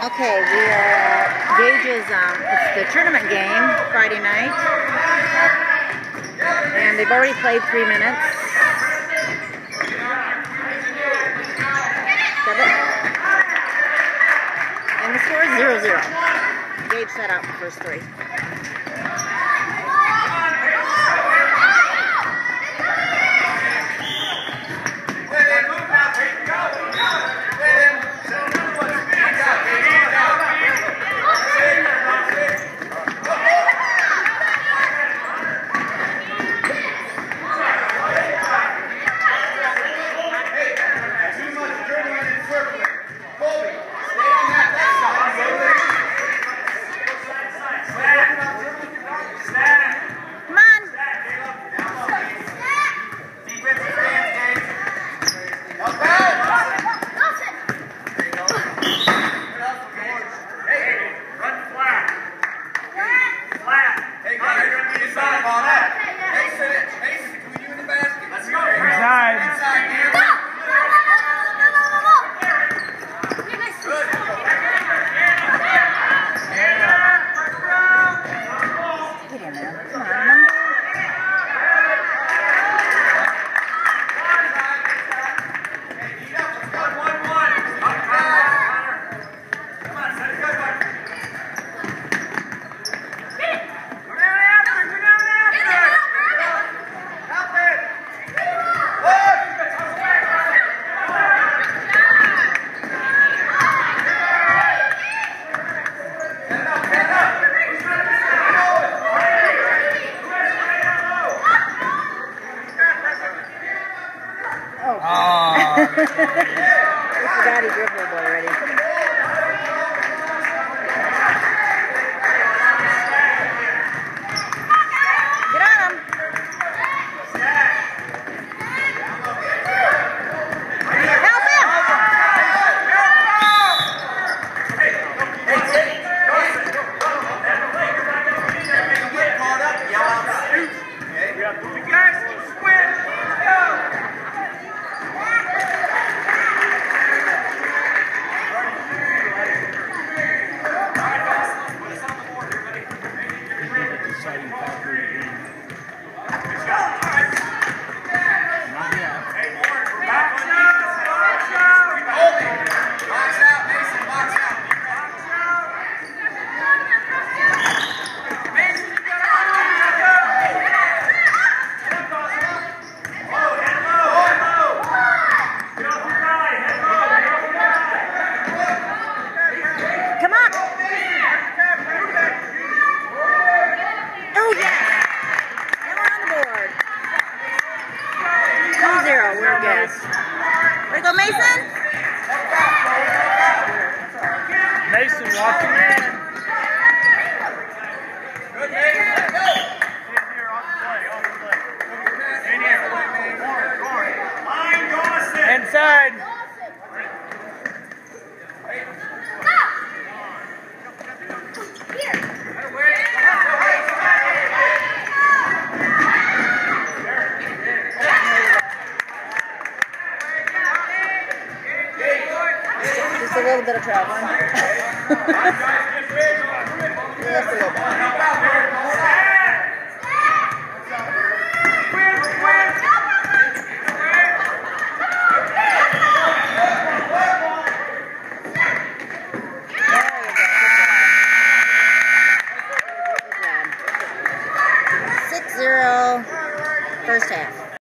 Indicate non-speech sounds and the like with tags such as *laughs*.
Okay, we are at Gage's, um, it's the tournament game, Friday night. And they've already played three minutes. And the score is 0-0. Gage set out the first three. Forgot he dribbled already. Way go, Mason. Mason walking in. Good, Mason. Go. Inside. Little bit of traveling. Just a little *laughs* bit. Zero first half.